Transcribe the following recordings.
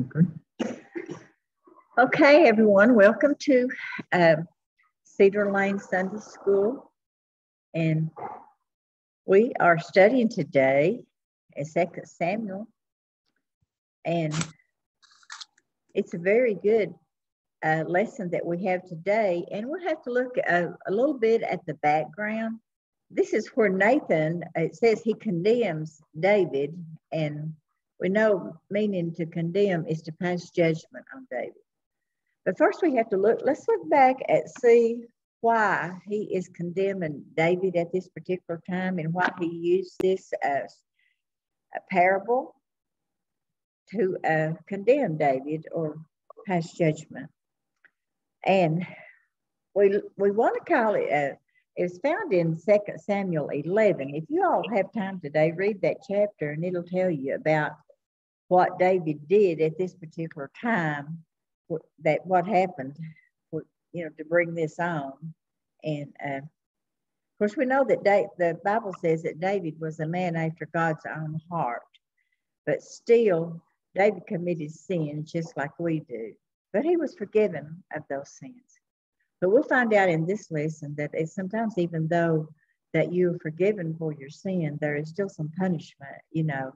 Okay. Okay, everyone, welcome to uh, Cedar Lane Sunday School. And we are studying today in Second Samuel. And it's a very good uh, lesson that we have today. And we'll have to look a, a little bit at the background. This is where Nathan, it says he condemns David and we know meaning to condemn is to pass judgment on David. But first we have to look, let's look back at see why he is condemning David at this particular time and why he used this as a parable to uh, condemn David or pass judgment. And we, we want to call it, uh, it's found in Second Samuel 11. If you all have time today, read that chapter and it'll tell you about what David did at this particular time, that what happened, you know, to bring this on. And uh, of course, we know that the Bible says that David was a man after God's own heart, but still, David committed sins just like we do. But he was forgiven of those sins. But we'll find out in this lesson that sometimes, even though that you're forgiven for your sin, there is still some punishment, you know,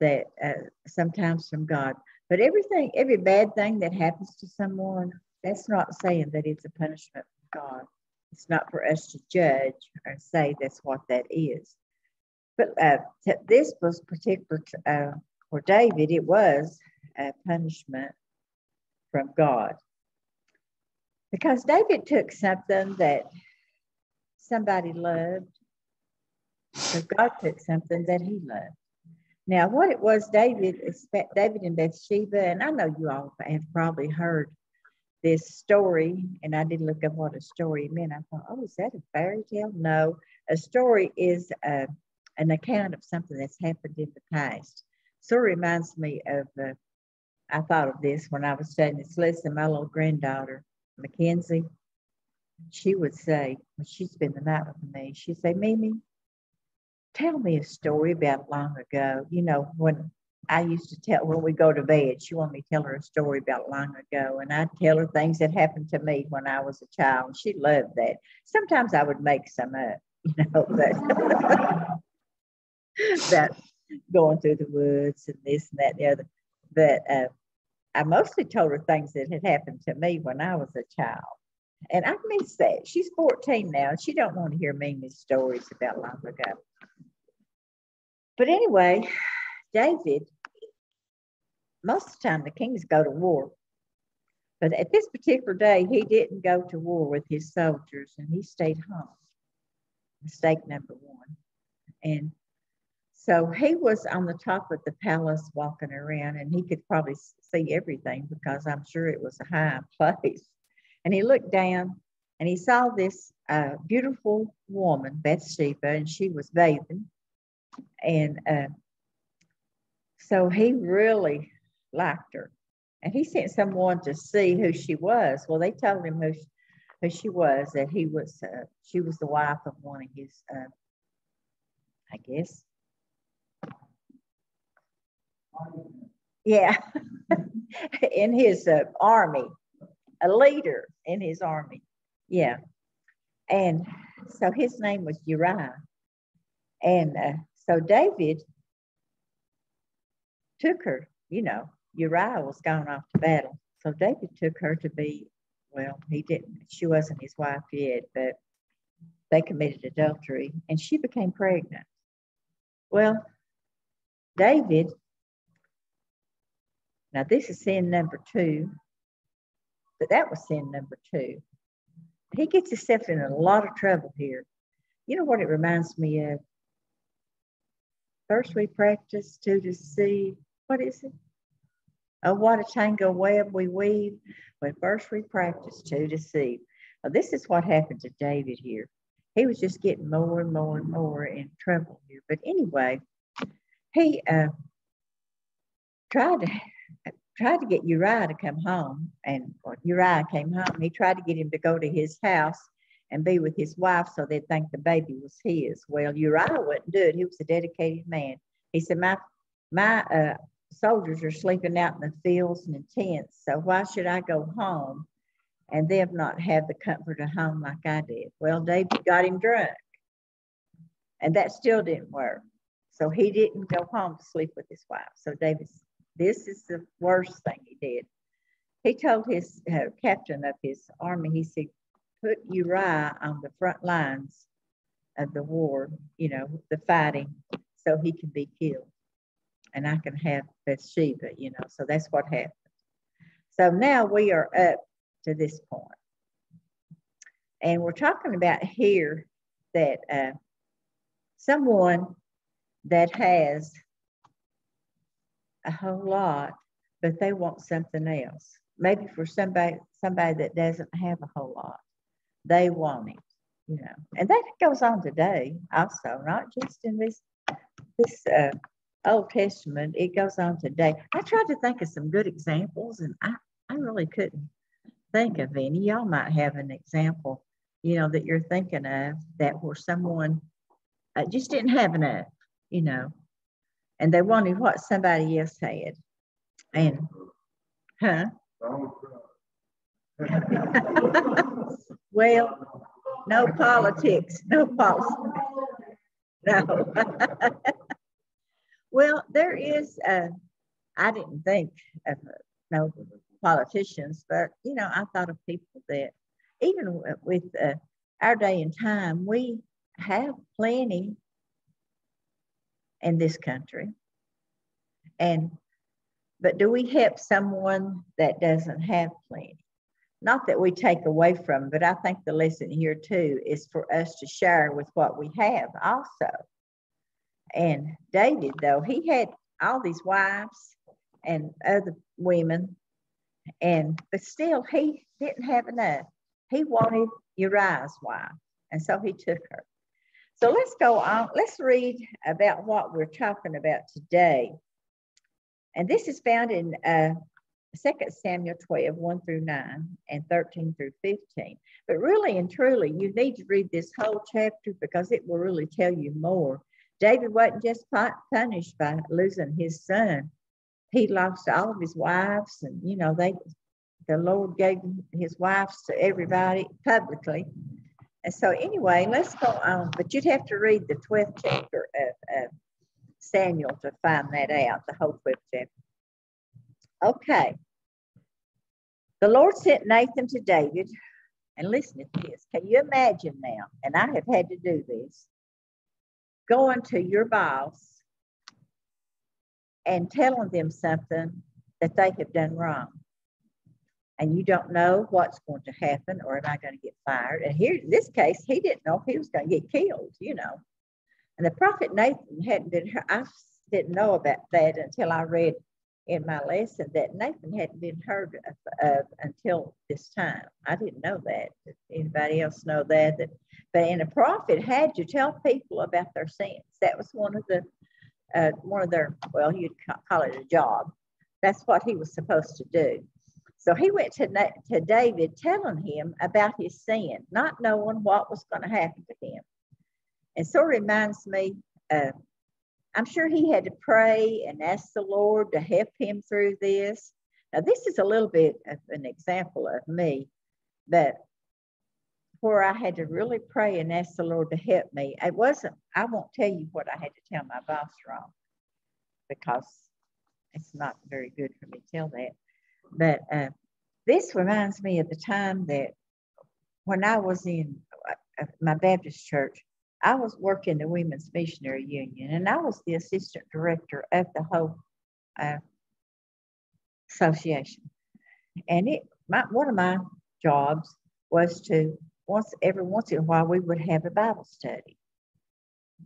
that uh, sometimes from God. But everything, every bad thing that happens to someone, that's not saying that it's a punishment from God. It's not for us to judge or say that's what that is. But uh, this was particular uh, for David, it was a punishment from God. Because David took something that somebody loved, so God took something that he loved. Now, what it was, David, David and Bathsheba, and I know you all have probably heard this story, and I did look up what a story meant. I thought, oh, is that a fairy tale? No, a story is uh, an account of something that's happened in the past. So it reminds me of, uh, I thought of this when I was studying this lesson. My little granddaughter, Mackenzie, she would say, when she'd spend the night with me, she'd say, Mimi, tell me a story about long ago. You know, when I used to tell, when we go to bed, she wanted me to tell her a story about long ago. And I'd tell her things that happened to me when I was a child. She loved that. Sometimes I would make some up, you know, but that going through the woods and this and that and the other. But uh, I mostly told her things that had happened to me when I was a child. And I miss that. She's 14 now, and she don't want to hear Mimi's stories about long ago. But anyway, David, most of the time the kings go to war. But at this particular day, he didn't go to war with his soldiers and he stayed home. Mistake number one. And so he was on the top of the palace walking around and he could probably see everything because I'm sure it was a high place. And he looked down and he saw this uh, beautiful woman, Bathsheba, and she was bathing. And uh, so he really liked her. And he sent someone to see who she was. Well, they told him who she, who she was, that he was, uh, she was the wife of one of his, uh, I guess. Yeah, in his uh, army, a leader in his army. Yeah. And so his name was Uriah. And uh, so David took her, you know, Uriah was gone off to battle. So David took her to be, well, he didn't, she wasn't his wife yet, but they committed adultery and she became pregnant. Well, David, now this is sin number two, but that was sin number two. He gets himself in a lot of trouble here. You know what it reminds me of? First, we practice to deceive. What is it? Oh, what a tangle web we weave when first we practice to deceive. Now, this is what happened to David here. He was just getting more and more and more in trouble here. But anyway, he uh, tried to tried to get Uriah to come home, and Uriah came home. He tried to get him to go to his house and be with his wife so they'd think the baby was his. Well, Uriah wouldn't do it. He was a dedicated man. He said, My my uh, soldiers are sleeping out in the fields and in tents. So why should I go home and them not have the comfort of home like I did? Well, David got him drunk. And that still didn't work. So he didn't go home to sleep with his wife. So David, this is the worst thing he did. He told his uh, captain of his army, he said, put Uriah on the front lines of the war, you know, the fighting, so he can be killed. And I can have Bathsheba, you know, so that's what happened. So now we are up to this point. And we're talking about here that uh, someone that has a whole lot, but they want something else. Maybe for somebody somebody that doesn't have a whole lot, they want it, you know. And that goes on today also, not just in this this uh, Old Testament. It goes on today. I tried to think of some good examples, and I I really couldn't think of any. Y'all might have an example, you know, that you're thinking of that where someone uh, just didn't have enough, you know, and they wanted what somebody else had. And, huh? well, no politics, no politics. No. well, there is, I didn't think of uh, no politicians, but, you know, I thought of people that even with uh, our day and time, we have plenty in this country. And but do we help someone that doesn't have plenty? Not that we take away from, but I think the lesson here too is for us to share with what we have also. And David, though, he had all these wives and other women, and but still he didn't have enough. He wanted Uriah's wife, and so he took her. So let's go on. Let's read about what we're talking about today. And this is found in uh, 2 Samuel 12, 1 through 9, and 13 through 15. But really and truly, you need to read this whole chapter because it will really tell you more. David wasn't just punished by losing his son. He lost all of his wives, and you know, they the Lord gave his wives to everybody publicly. And so anyway, let's go on. But you'd have to read the 12th chapter of, of Samuel to find that out, the whole 12th chapter. Okay. The Lord sent Nathan to David. And listen to this. Can you imagine now? And I have had to do this. Going to your boss and telling them something that they have done wrong and you don't know what's going to happen or am I going to get fired? And here in this case, he didn't know if he was going to get killed, you know. And the prophet Nathan hadn't been, I didn't know about that until I read in my lesson that Nathan hadn't been heard of, of until this time. I didn't know that. Anybody else know that? that? But and a prophet had to tell people about their sins. That was one of the, uh, one of their, well, you'd call it a job. That's what he was supposed to do. So he went to, to David telling him about his sin, not knowing what was going to happen to him. And so it reminds me, uh, I'm sure he had to pray and ask the Lord to help him through this. Now, this is a little bit of an example of me that where I had to really pray and ask the Lord to help me. It wasn't, I won't tell you what I had to tell my boss wrong because it's not very good for me to tell that. But uh, this reminds me of the time that when I was in uh, my Baptist church, I was working the Women's Missionary Union, and I was the assistant director of the whole uh, association. And it, my, one of my jobs was to once every once in a while we would have a Bible study.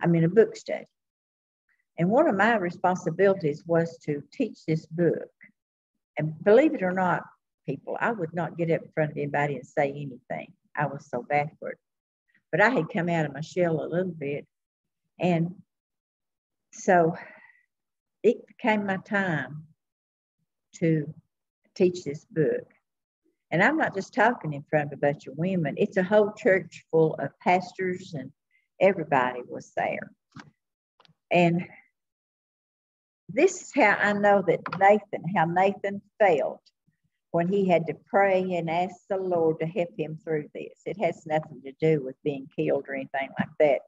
I mean a book study. And one of my responsibilities was to teach this book. And believe it or not, people, I would not get up in front of anybody and say anything. I was so backward. But I had come out of my shell a little bit. And so it became my time to teach this book. And I'm not just talking in front of a bunch of women, it's a whole church full of pastors, and everybody was there. And this is how I know that Nathan, how Nathan felt when he had to pray and ask the Lord to help him through this. It has nothing to do with being killed or anything like that.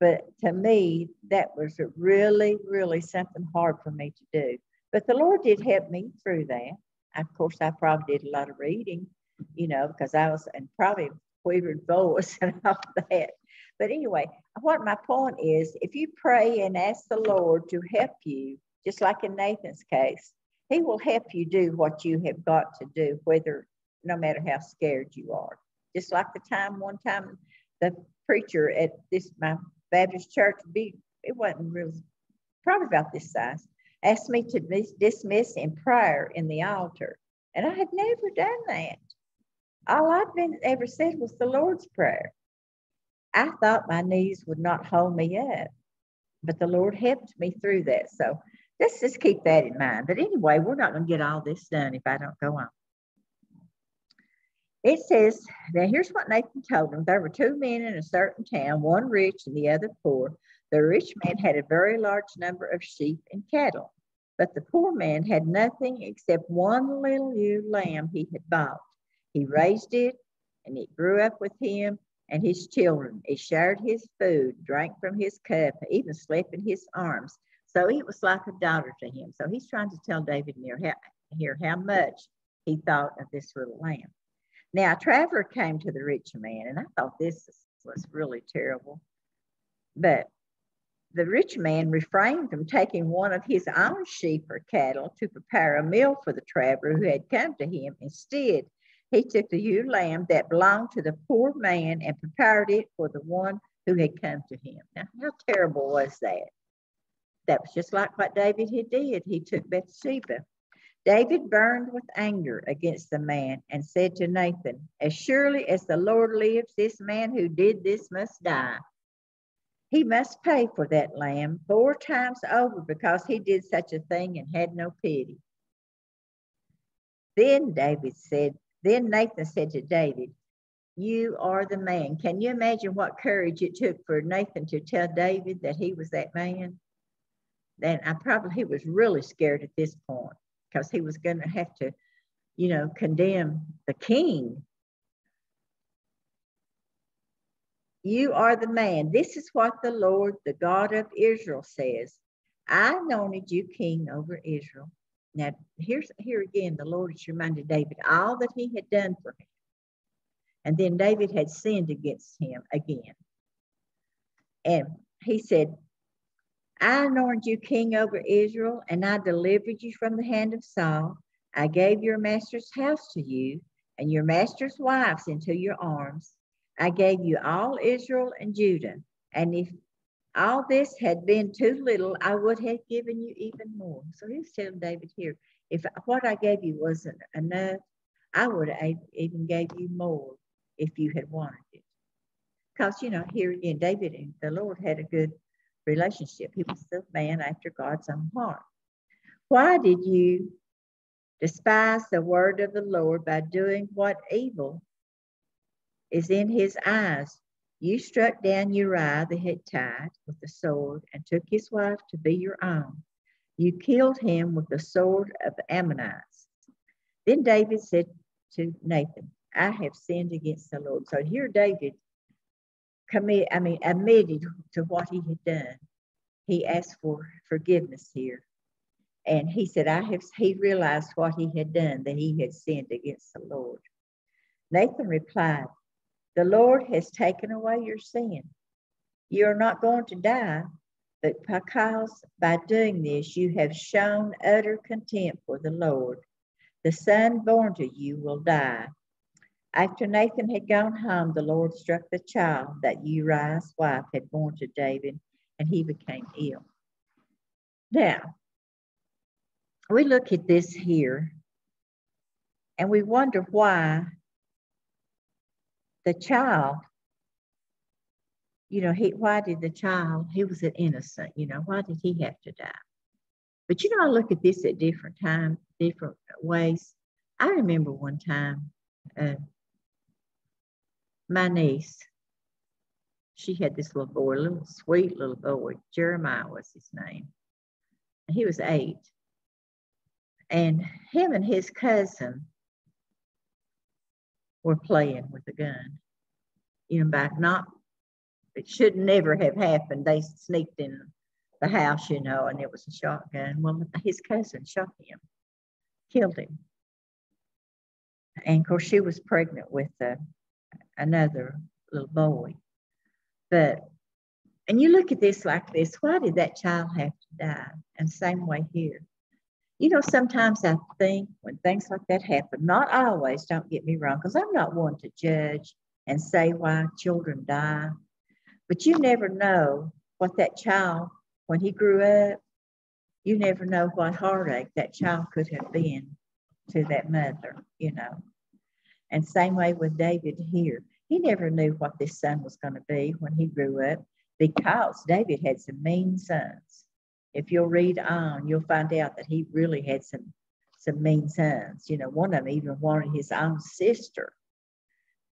But to me, that was really, really something hard for me to do. But the Lord did help me through that. Of course, I probably did a lot of reading, you know, because I was, and probably quivered voice and all that. But anyway, what my point is, if you pray and ask the Lord to help you, just like in Nathan's case, he will help you do what you have got to do, whether no matter how scared you are. Just like the time one time the preacher at this my Baptist church, be it wasn't real, probably about this size, asked me to dismiss in prayer in the altar, and I had never done that. All I'd been ever said was the Lord's prayer. I thought my knees would not hold me up, but the Lord helped me through that. So let's just keep that in mind. But anyway, we're not going to get all this done if I don't go on. It says, now here's what Nathan told him. There were two men in a certain town, one rich and the other poor. The rich man had a very large number of sheep and cattle, but the poor man had nothing except one little ewe lamb he had bought. He raised it, and it grew up with him and his children. It shared his food, drank from his cup, even slept in his arms. So it was like a daughter to him. So he's trying to tell David here how, here how much he thought of this little lamb. Now, a traveler came to the rich man, and I thought this was really terrible. But the rich man refrained from taking one of his own sheep or cattle to prepare a meal for the traveler who had come to him. Instead, he took the ewe lamb that belonged to the poor man and prepared it for the one who had come to him. Now, how terrible was that? That was just like what David had did. He took Bathsheba. David burned with anger against the man and said to Nathan, As surely as the Lord lives, this man who did this must die. He must pay for that lamb four times over because he did such a thing and had no pity. Then David said, Then Nathan said to David, You are the man. Can you imagine what courage it took for Nathan to tell David that he was that man? Then I probably he was really scared at this point because he was going to have to, you know, condemn the king. You are the man. This is what the Lord, the God of Israel, says. I anointed you king over Israel. Now, here's here again, the Lord has reminded David all that he had done for him. And then David had sinned against him again. And he said, I anointed you king over Israel, and I delivered you from the hand of Saul. I gave your master's house to you, and your master's wives into your arms. I gave you all Israel and Judah. And if all this had been too little, I would have given you even more. So he's telling David here, if what I gave you wasn't enough, I would have even gave you more if you had wanted it. Because, you know, here again, David and the Lord had a good relationship. He was the man after God's own heart. Why did you despise the word of the Lord by doing what evil is in his eyes? You struck down Uriah the Hittite with the sword and took his wife to be your own. You killed him with the sword of Ammonites. Then David said to Nathan, I have sinned against the Lord. So here David commit, I mean, admitted to what he had done. He asked for forgiveness here. And he said, I have, he realized what he had done, that he had sinned against the Lord. Nathan replied, The Lord has taken away your sin. You are not going to die, but because by doing this you have shown utter contempt for the Lord. The son born to you will die, after Nathan had gone home, the Lord struck the child that Uriah's wife had born to David, and he became ill. Now, we look at this here, and we wonder why the child, you know, he, why did the child, he was an innocent, you know, why did he have to die? But you know, I look at this at different times, different ways. I remember one time, uh, my niece, she had this little boy, little sweet little boy. Jeremiah was his name. he was eight. And him and his cousin were playing with a gun. You know, back not, it should never have happened. They sneaked in the house, you know, and it was a shotgun. Well, his cousin shot him, killed him. And of course, she was pregnant with uh, another little boy. But, and you look at this like this why did that child have to die? And same way here. You know, sometimes I think when things like that happen, not always, don't get me wrong, because I'm not one to judge and say why children die. But you never know what that child, when he grew up, you never know what heartache that child could have been to that mother, you know. And same way with David here. He never knew what this son was going to be when he grew up because David had some mean sons. If you'll read on, you'll find out that he really had some some mean sons. You know, one of them even wanted his own sister.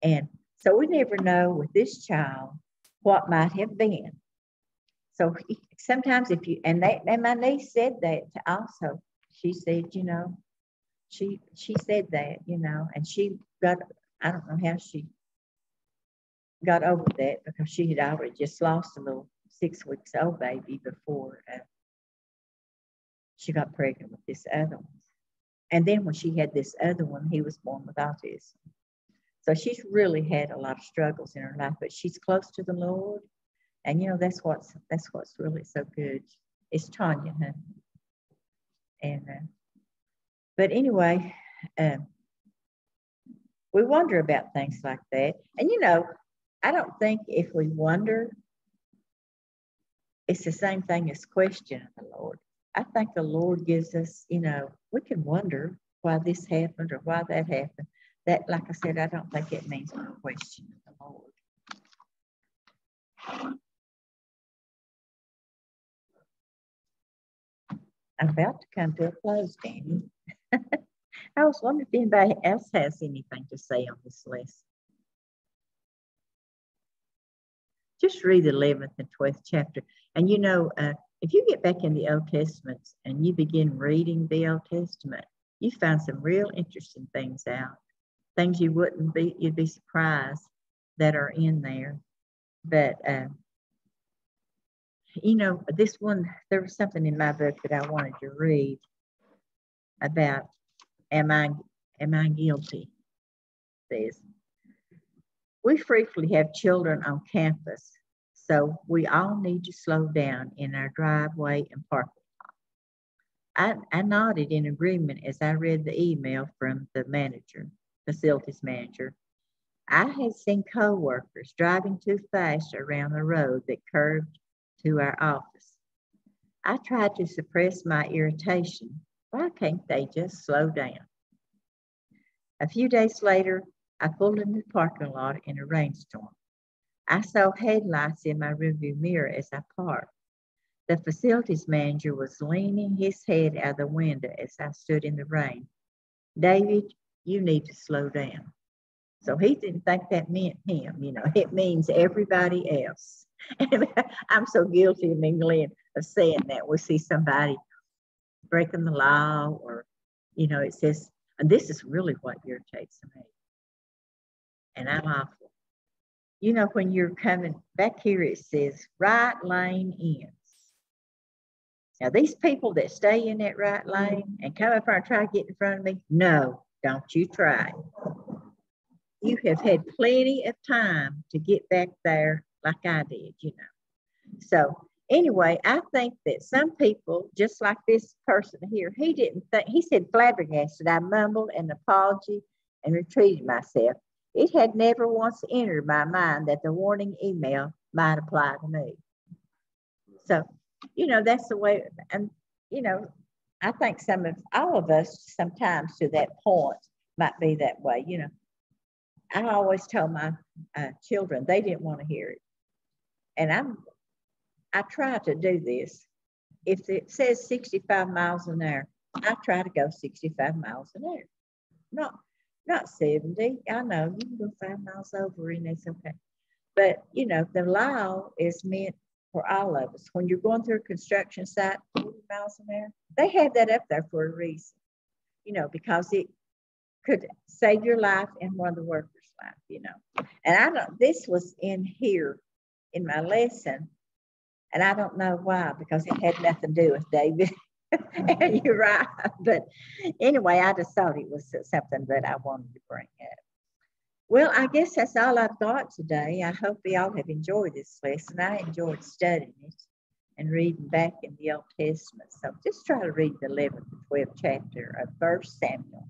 And so we never know with this child what might have been. So he, sometimes if you and that and my niece said that also. She said, you know, she she said that, you know, and she got I don't know how she got over that because she had already just lost a little six weeks old baby before uh, she got pregnant with this other one. And then when she had this other one, he was born with autism. So she's really had a lot of struggles in her life, but she's close to the Lord. And you know, that's what's that's what's really so good. It's Tanya, huh? And uh, but anyway, um, we wonder about things like that. And you know, I don't think if we wonder, it's the same thing as questioning the Lord. I think the Lord gives us, you know, we can wonder why this happened or why that happened. That, like I said, I don't think it means we're questioning the Lord. I'm about to come to a close, Danny. I was wondering if anybody else has anything to say on this list. Just read the 11th and 12th chapter. And you know, uh, if you get back in the Old Testament and you begin reading the Old Testament, you find some real interesting things out. Things you wouldn't be, you'd be surprised that are in there. But, uh, you know, this one, there was something in my book that I wanted to read about am I am I guilty? Says we frequently have children on campus, so we all need to slow down in our driveway and parking lot. I, I nodded in agreement as I read the email from the manager, facilities manager. I had seen co-workers driving too fast around the road that curved to our office. I tried to suppress my irritation why can't they just slow down? A few days later, I pulled in the parking lot in a rainstorm. I saw headlights in my rearview mirror as I parked. The facilities manager was leaning his head out the window as I stood in the rain. David, you need to slow down. So he didn't think that meant him, you know, it means everybody else. And I'm so guilty of England of saying that. We see somebody breaking the law or, you know, it says, and this is really what irritates me. And I'm awful. You know, when you're coming back here, it says right lane ends. Now, these people that stay in that right lane and come up and try to get in front of me, no, don't you try. You have had plenty of time to get back there like I did, you know. So anyway, I think that some people, just like this person here, he didn't think, he said flabbergasted. I mumbled an apology and retreated myself. It had never once entered my mind that the warning email might apply to me. So, you know, that's the way, and, you know, I think some of, all of us sometimes to that point might be that way, you know. I always tell my uh, children, they didn't want to hear it. And I'm I try to do this. If it says 65 miles an hour, I try to go 65 miles an hour. Not not 70. I know you can go five miles over and it's okay. But you know, the law is meant for all of us. When you're going through a construction site, 40 miles an hour, they have that up there for a reason, you know, because it could save your life and one of the workers' life, you know. And I don't, this was in here in my lesson, and I don't know why, because it had nothing to do with David. you're right. But anyway, I just thought it was something that I wanted to bring up. Well, I guess that's all I've got today. I hope you all have enjoyed this lesson. I enjoyed studying it and reading back in the Old Testament. So just try to read the 11th and 12th chapter of 1 Samuel.